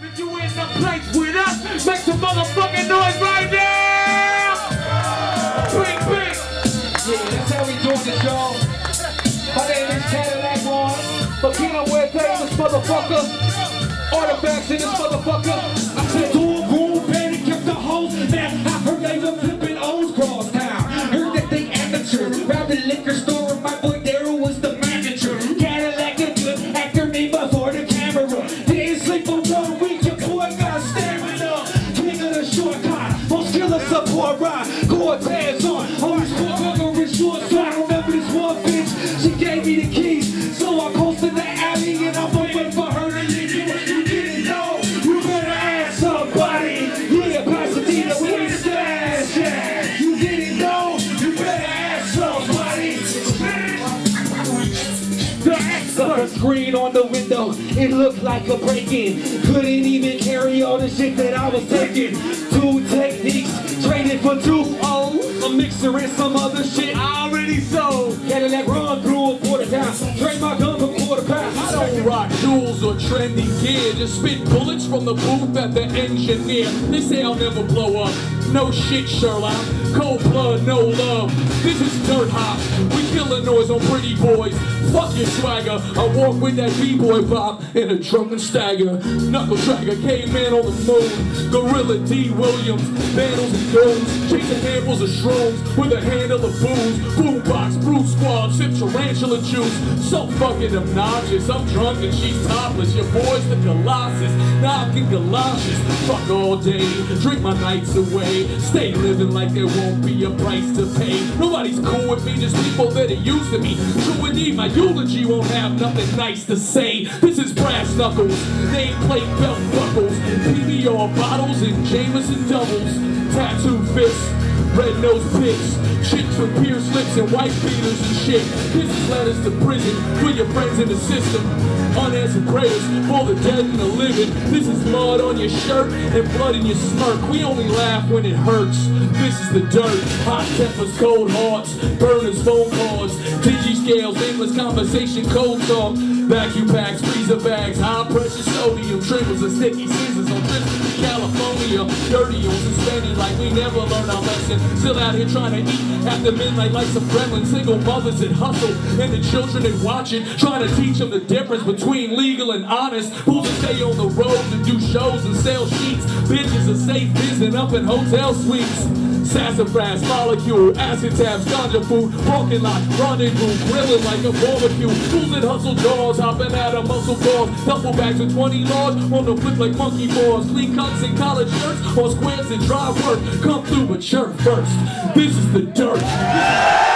If you in the place with us, make some motherfucking noise right now! Big, big! Yeah, that's how we doing this, y'all. My name is Cadalack Ron. Makino Huerta in this motherfucker. Artifacts in this motherfucker. I said screen on the window, it looked like a break-in. Couldn't even carry all the shit that I was taking. Two techniques, traded for two O's. A mixer and some other shit I already sold. Cadillac run through a quarter down. Trade my gun for quarter past. I don't rock jewels or trendy gear. Just spit bullets from the booth at the engineer. They say I'll never blow up. No shit, Sherlock. Cold blood, no love. This is dirt hop. Killing noise on pretty boys. Fuck your swagger. I walk with that b-boy pop in a drunken stagger. Knuckle dragger, caveman on the moon. Gorilla D. Williams, goons. Chasing handfuls of shrooms with a handle of booze. Boombox, Bruce Squad, sip tarantula juice. So fucking obnoxious. I'm drunk and she's topless. Your boy's the Colossus, knocking galoshes. Fuck all day, drink my nights away. Stay living like there won't be a price to pay. Nobody's cool with me, just people that are used to me. True indeed, my eulogy won't have nothing nice to say. This is brass knuckles, nameplate belt buckles, PBR bottles and Jameson doubles, tattoo fists. Red nose pics, chicks with pierced lips and white beaters and shit. This is letters to prison for your friends in the system. Unanswered prayers for the dead and the living. This is mud on your shirt and blood in your smirk. We only laugh when it hurts. This is the dirt. Hot tempers, cold hearts, burners, phone calls, digi scales, endless conversation, cold talk. Vacuum packs, freezer bags, high pressure sodium, triggers and sticky scissors on to California. Dirty on suspended like we never learned our lesson. Still out here trying to eat after midnight like some gremlins. Single mothers that hustle and the children that watch it. Trying to teach them the difference between legal and honest. Who's to stay on the road and do shows and sell sheets. Bitches are safe visiting up in hotel suites. Sassafras, molecule, acid tabs, ganja food, parking lot, rendezvous, grilling like a barbecue. That hustle jaws, hopping out of muscle balls, duffel bags with 20 laws, on the flip like monkey balls, clean cuts and collared shirts, or squares and dry work. Come through but chirp first. This is the dirt.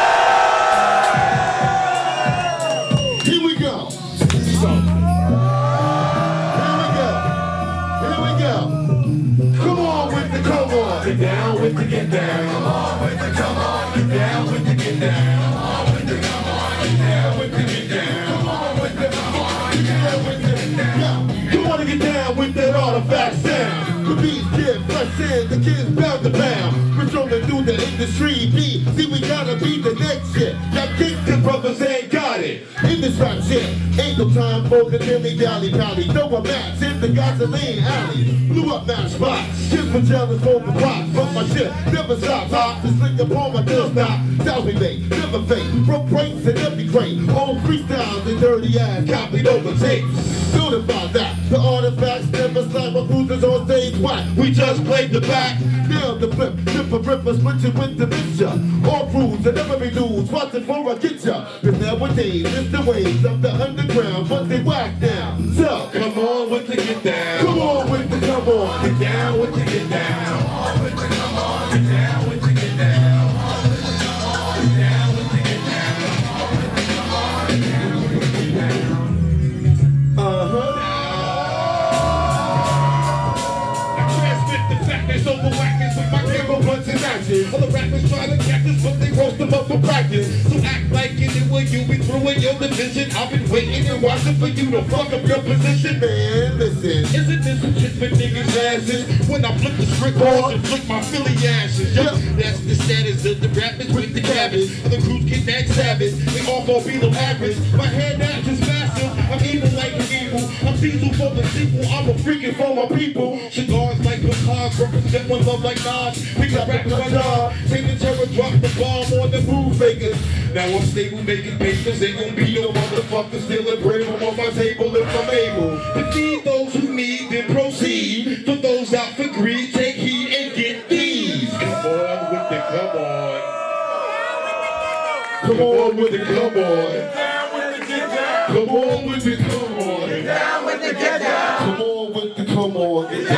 Come on. Get down with the get down. Come on with the come on. Get down with the get down. Come on with the come on. Get down with the get down. Come on with the come on. Get down with the get down. You wanna get down with that artifact sound. The beats get fresh in, the kids bound to pound. Patrolling through the industry beat. See, we gotta be the. Kingston brothers ain't got it. In this rap shit, ain't no time for the dilly dally pally. Throw a match in the gasoline alley. Blew up that spot. Kids were jealous for the pop. But my shit never stops. Hot to slick upon my does not. Salary late, never fake. Broke breaks in every crate. All freestyles and dirty ass copied over tapes. Beautify that. The artifacts never slap my cruisers on stage. Why? We just played the back. Nailed the flip. Rip a ripper, switch with the mixture. All crews and never be lose. Watch it for I get ya. Cause nowadays it's the ways of the underground, but they whack down. So come on the get down. Come on and matches. Other rappers try to catch us, but they roast them up for practice. So act like it and when you be through in your division. I've been waiting and watching for you to fuck up your position, man. Listen, isn't this some shit for niggas' asses? When I flip the script on and flick my Philly ashes. Yo, that's the status of the rappers with the cabbage. The crews get that savage. They all fall the average. My head out Diesel for the sequel, I'm a freaking for my people. Cigars like Picard, represent one love like Nas. Pick up back my dog. Take the terror, drop the bomb on the move fakers. Now I'm stable making papers. Ain't gonna be no motherfucker stealing bread from off my table if I'm able. To feed those who need, then proceed. For those out for greed, take heed and get these. Come on with the come on. Come on with the come on. Come on with the come on. Come on with the come on.